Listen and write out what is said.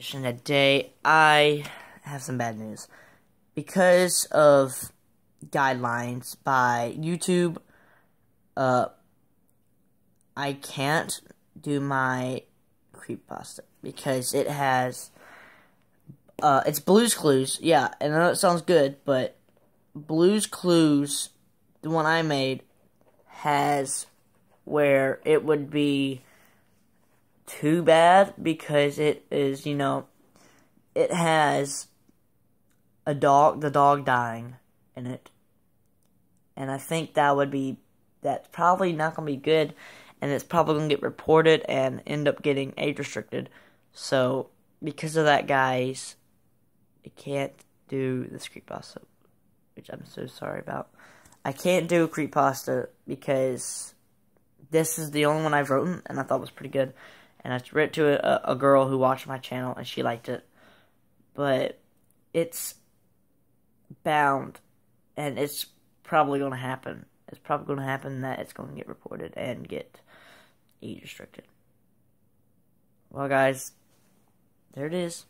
Today, I have some bad news. Because of guidelines by YouTube, uh, I can't do my creepypasta because it has, uh, it's Blue's Clues. Yeah, and I know it sounds good, but Blue's Clues, the one I made, has where it would be too bad because it is, you know, it has a dog, the dog dying in it. And I think that would be, that's probably not going to be good. And it's probably going to get reported and end up getting age restricted. So, because of that, guys, I can't do the creepypasta, which I'm so sorry about. I can't do creepypasta because this is the only one I've written, and I thought was pretty good and I read to a, a girl who watched my channel and she liked it. But it's bound and it's probably going to happen. It's probably going to happen that it's going to get reported and get age restricted. Well, guys, there it is.